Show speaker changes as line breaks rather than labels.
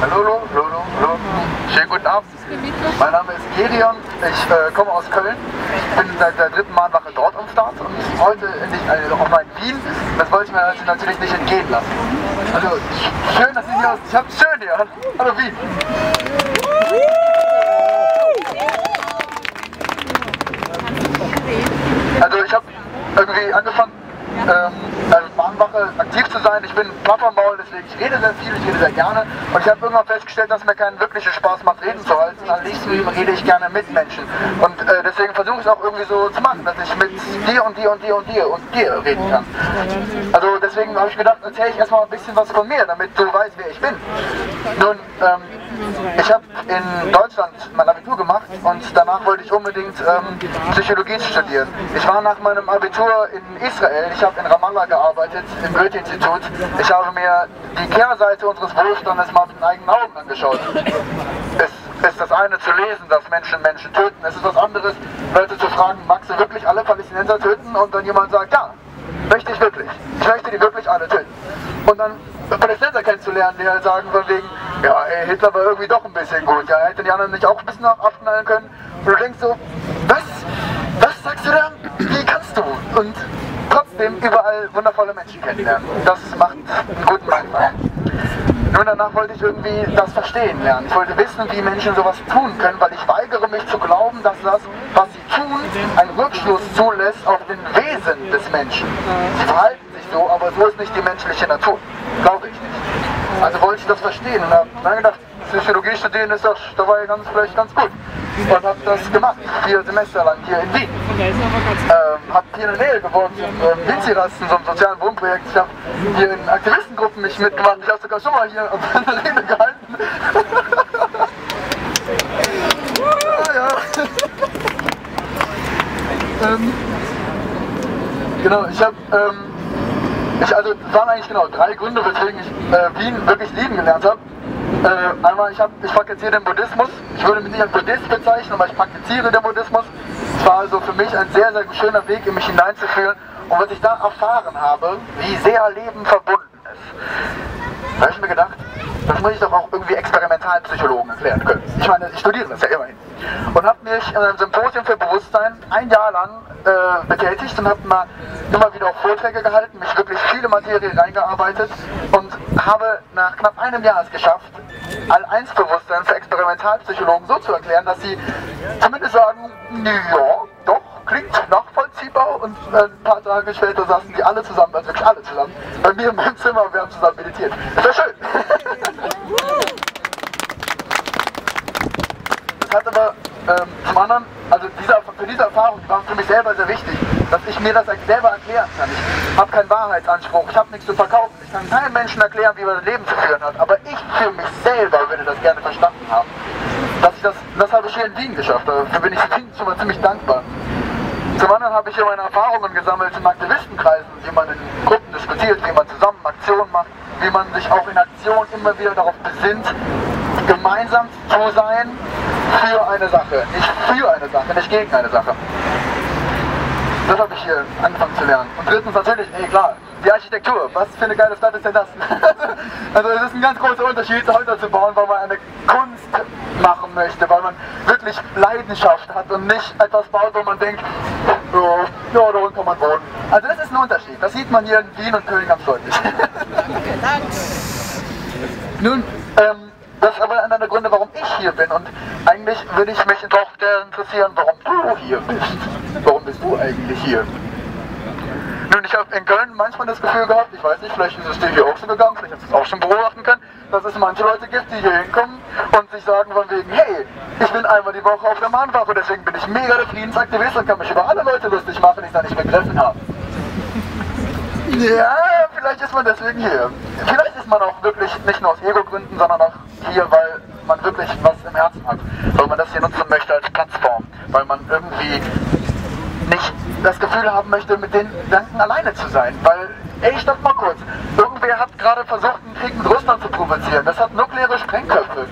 Hallo, hallo, hallo. Schönen guten Abend. Mein Name ist Gerion, ich äh, komme aus Köln. Ich bin seit der dritten Mahnwache dort am Start und heute endlich also auch mal in Wien. Das wollte ich mir also natürlich nicht entgehen lassen. Also schön, dass Sie hier aus. Ich hab's schön hier. Hallo Wien. Also ich habe irgendwie angefangen, ähm, als Bahnwache aktiv zu sein. Ich bin Plappermaul, deswegen ich rede sehr viel, ich rede sehr gerne. Und ich habe irgendwann festgestellt, dass mir keinen wirklichen Spaß macht, reden zu halten. Am liebsten rede ich gerne mit Menschen. Und äh, deswegen versuche ich es auch irgendwie so zu machen, dass ich mit dir und dir und dir und dir und dir reden kann. Also deswegen habe ich gedacht, erzähle ich erstmal ein bisschen was von mir, damit du weißt, wer ich bin. Nun, ähm, ich habe in Deutschland mein Abitur gemacht und danach wollte ich unbedingt ähm, Psychologie studieren. Ich war nach meinem Abitur in Israel, ich habe in Ramallah gearbeitet, im Goethe-Institut. Ich habe mir die Kehrseite unseres Wohlstandes mal mit eigenen Augen angeschaut. Es ist das eine zu lesen, dass Menschen Menschen töten. Es ist was anderes, Leute zu fragen, magst du wirklich alle Palästinenser töten? Und dann jemand sagt, ja, möchte ich wirklich. Ich möchte die wirklich alle töten. Und dann Palästinenser kennenzulernen, die halt sagen von wegen, ja, ey, Hitler war irgendwie doch ein bisschen gut, ja, er hätte die anderen nicht auch ein bisschen abknallen können. Und du denkst so, was? Was sagst du da? Wie kannst du? Und trotzdem überall wundervolle Menschen kennenlernen. Das macht einen guten Einfall. Nun danach wollte ich irgendwie das verstehen lernen. Ich wollte wissen, wie Menschen sowas tun können, weil ich weigere mich zu glauben, dass das, was sie tun, einen Rückschluss zulässt auf den Wesen des Menschen. Sie verhalten sich so, aber so ist nicht die menschliche Natur. Glaube ich nicht. Also wollte ich das verstehen und habe dann gedacht, Psychologie studieren ist doch dabei ganz, vielleicht ganz gut. Und habe das gemacht, vier Semester lang hier in Wien. Ähm, habe hier in der Nähe gewohnt, im Winzirasten, so einem sozialen Wohnprojekt. Ich habe hier in Aktivistengruppen mich mitgemacht. Ich habe sogar schon mal hier eine Rede gehalten. ah, ja. ähm, genau, ich habe ähm, ich, also es waren eigentlich genau drei Gründe, weswegen ich äh, Wien wirklich lieben gelernt habe. Äh, einmal, ich, hab, ich praktiziere den Buddhismus. Ich würde mich nicht als Buddhist bezeichnen, aber ich praktiziere den Buddhismus. Es war also für mich ein sehr, sehr schöner Weg, in mich hineinzufühlen. Und was ich da erfahren habe, wie sehr Leben verbunden ist, da habe ich mir gedacht, das muss ich doch auch irgendwie Experimentalpsychologen erklären können. Ich meine, ich studiere das ja immerhin. Und habe mich in einem Symposium für Bewusstsein ein Jahr lang äh, betätigt und habe mal immer wieder auch Vorträge gehalten, mich wirklich viele Materie reingearbeitet und habe nach knapp einem Jahr es geschafft, All-Eins-Bewusstsein für Experimentalpsychologen so zu erklären, dass sie zumindest sagen, ja, doch, klingt nachvollziehbar und äh, ein paar Tage später saßen die alle zusammen, also wirklich alle zusammen, bei mir in meinem Zimmer und wir haben zusammen meditiert. Das war schön. Das hat aber ähm, zum anderen, also diese, für diese Erfahrung, die war für mich selber sehr wichtig, dass ich mir das selber erklären kann. Ich habe keinen Wahrheitsanspruch, ich habe nichts zu verkaufen. Ich kann keinem Menschen erklären, wie man ein Leben zu führen hat. Aber ich für mich selber würde das gerne verstanden haben. Dass ich das, das habe ich hier in Wien geschafft. Dafür bin ich schon mal ziemlich dankbar. Zum anderen habe ich hier meine Erfahrungen gesammelt in Aktivistenkreisen, wie man in Gruppen diskutiert, wie man zusammen Aktionen macht, wie man sich auch in Aktion immer wieder darauf besinnt, gemeinsam zu sein für eine Sache. Nicht für eine Sache, nicht gegen eine Sache. Das habe ich hier angefangen zu lernen. Und drittens natürlich, ey klar, die Architektur. Was für eine geile Stadt ist denn das? also es ist ein ganz großer Unterschied, Häuser zu bauen, weil man eine Kunst machen möchte, weil man wirklich Leidenschaft hat und nicht etwas baut, wo man denkt, oh, ja, da kann man wohnen. Also das ist ein Unterschied. Das sieht man hier in Wien und Köln ganz deutlich. Nun, ähm, das ist aber einer der Gründe, warum ich hier bin. Und eigentlich würde ich mich doch interessieren, warum du hier bist. Warum bist du eigentlich hier? Nun, ich habe in Köln manchmal das Gefühl gehabt, ich weiß nicht, vielleicht ist es dir hier auch so gegangen, vielleicht hast du es auch schon beobachten können, dass es manche Leute gibt, die hier hinkommen und sich sagen von wegen, hey, ich bin einmal die Woche auf der Mahnwache, deswegen bin ich mega der Friedensaktivist und kann mich über alle Leute lustig machen, die es da nicht begriffen haben. Ja, vielleicht ist man deswegen hier. Vielleicht ist man auch wirklich nicht nur aus Ego-Gründen, sondern auch hier, weil man wirklich was im Herzen hat. Weil man das hier nutzen möchte als Plattform. Weil man irgendwie nicht das Gefühl haben möchte, mit den Gedanken alleine zu sein. Weil, ey, stopp mal kurz. Irgendwer hat gerade versucht, einen Krieg mit Russland zu provozieren. Das hat nukleare Sprengköpfe.